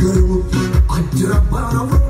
group. I'm gonna put.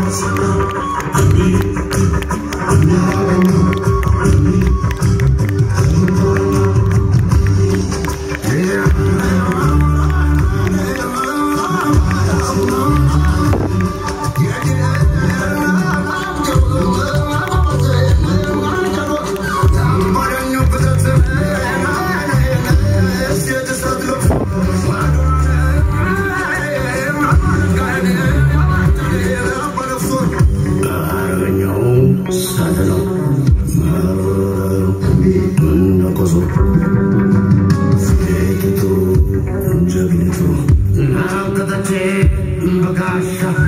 I need it. Bhagavan